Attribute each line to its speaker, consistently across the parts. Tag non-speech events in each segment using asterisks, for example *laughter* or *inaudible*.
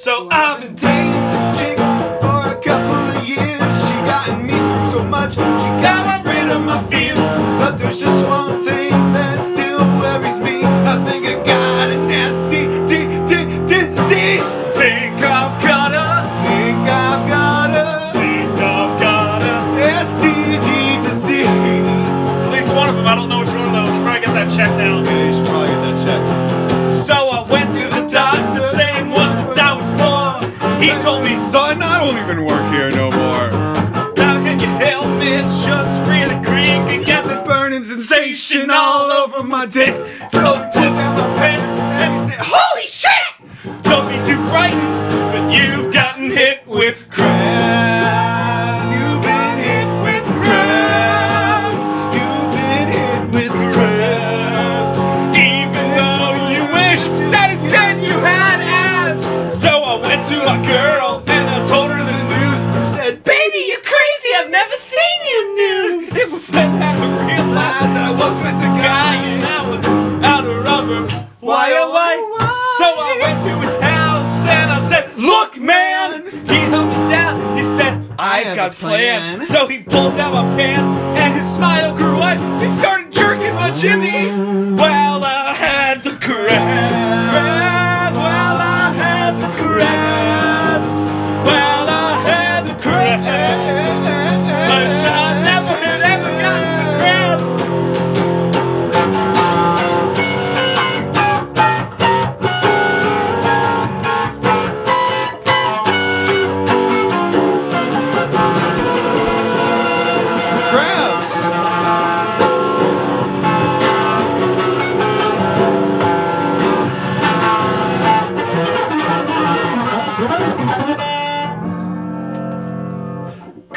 Speaker 1: So I've been
Speaker 2: dating this chick for a couple of years. She gotten me through so much. She got rid of my fears. But there's just one thing that still worries me. I think I got a nasty d- d- disease.
Speaker 1: think I've got a,
Speaker 2: Think I've got a
Speaker 1: think I've got a.
Speaker 2: STD disease.
Speaker 1: At least one of them. I don't know which one though. Should probably get that checked out. He told me,
Speaker 2: Son, I don't even work here no more.
Speaker 1: how can you help me? Just really quick and get this
Speaker 2: Burning sensation all over my dick.
Speaker 1: He pulled down my pants and he said,
Speaker 2: Holy shit!
Speaker 1: Don't be too frightened, but you've gotten hit my girl and I told her the news.
Speaker 2: Said, baby, you're crazy. I've never seen you nude.
Speaker 1: It was then that I realized
Speaker 2: that I was with a
Speaker 1: guy and I was out of rubber. Why oh why? So I went to his house and I said, Look, man. He held me down. He said,
Speaker 2: I
Speaker 1: I've got
Speaker 2: a
Speaker 1: a plan.
Speaker 2: plan.
Speaker 1: So he pulled down my pants and his smile grew wide. He started jerking my jimmy. Well,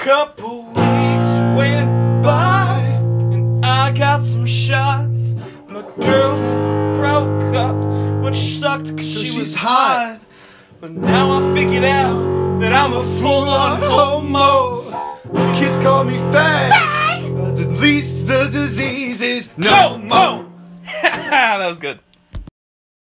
Speaker 1: Couple weeks went by and I got some shots. My girl broke up, which sucked cause she was
Speaker 2: hot.
Speaker 1: hot. But now I figured out that I'm a full on homo.
Speaker 2: Kids call me fag. But at least the disease is no more. *laughs*
Speaker 1: that was good.